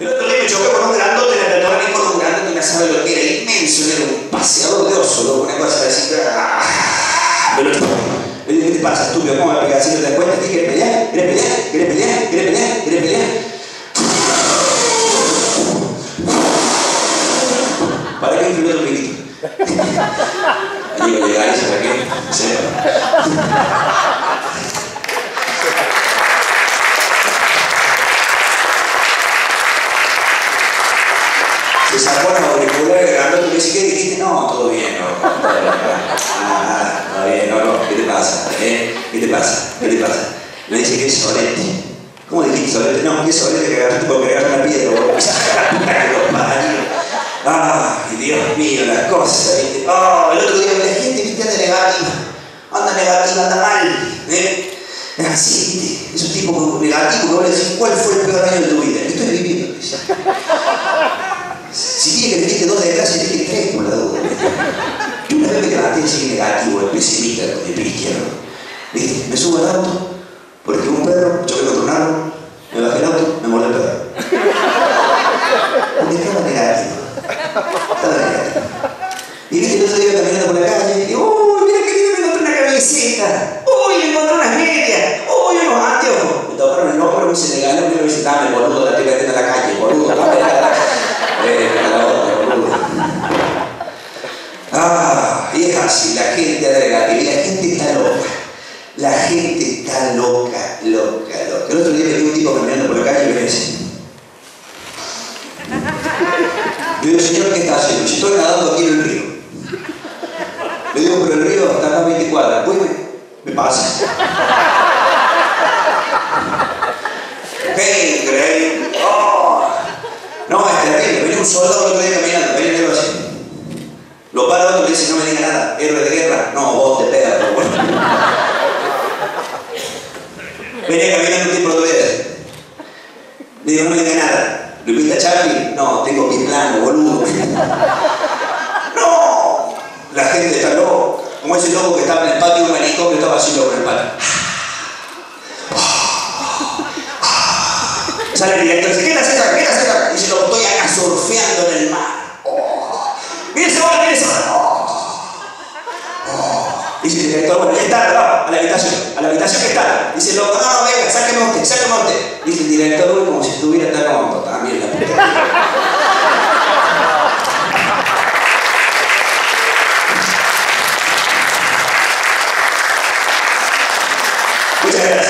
El otro día me choqué con un grandote en el restaurante con un grandote, no sabe lo que era inmenso, era un paseador de oso, loco, una cosa así. ¡ah! Me lo le digo, ¿qué te pasa, estúpido? ¿Cómo me va a pegar así? ¿No te das cuenta? ¿Qué quieres pelear? ¿Quieres pelear? ¿Quieres pelear? ¿Quieres pelear? ¿Quieres pelear? ¿Para qué un piloto minito? Allí va a llegar y sepa. Se sacó los auriculares grandote y me dice, ¿qué dijiste? No, todo bien, no, todo bien. Ah, todo bien, no, no, ¿qué te pasa? ¿Eh? ¿Qué te pasa? ¿Qué te pasa? Me dice que es solete. ¿Cómo dijiste solete? No, que es solete que agarraste porque agarraste una piedra, boludo. Ay, Dios mío, las cosas, ¿viste? Oh, el otro día la gente, viste, anda negativa. Anda negativa, anda mal. ¿eh? Es así, viste. Es un tipo negativo que vos le decís, ¿cuál fue el peor año de tu vida? Estoy viviendo, dice. Si tiene que tener dos desgracias, tiene tres por la duda. Yo una vez me levanté así negativo, el pesimista, con el pie izquierdo. ¿Viste? Me subo al auto, porque un perro choqué contra un árbol, me bajé el auto, me mordió el perro. Porque estaba negativo. Estaba negativo. Y viste, el otro día caminando por la calle, y digo, uy, mira qué lindo, me encontré una camiseta. Uy, me encontré unas medias. Uy, unos anteojos. Me tocaron el hombro, me se regaló, me dice, dame, boludo, la estoy perdiendo en la calle, boludo, dame la La gente la gente está loca. La gente está loca, loca, loca. El otro día me vi un tipo caminando por la calle y me dice. Yo digo, señor, ¿qué está haciendo? Yo estoy nadando aquí en el río. Le digo, pero el río está a 20 cuadras. Pues me, pasa. ¡Qué increíble! Oh. No, es terrible. Venía un soldado el otro día caminando, venía negro así. Lo para otro y le dice, no me diga nada, héroe de guerra. No, vos te pegas, pero bueno. Venía caminando un tipo otro día. Le digo, no me diga nada. ¿Le viste a Charlie? No, tengo pie plano, boludo. no, la gente está loca. Como ese loco que estaba en el patio de manicomio, estaba así loco en el patio. Sale el director y dice, ¿qué te Dice el director, bueno, ya está, a la habitación, a la habitación que está. Dice, loco, no, no, venga, sáqueme usted, sáqueme usted. Dice el director, uy, como si estuviera tan como también la puta. Muchas gracias.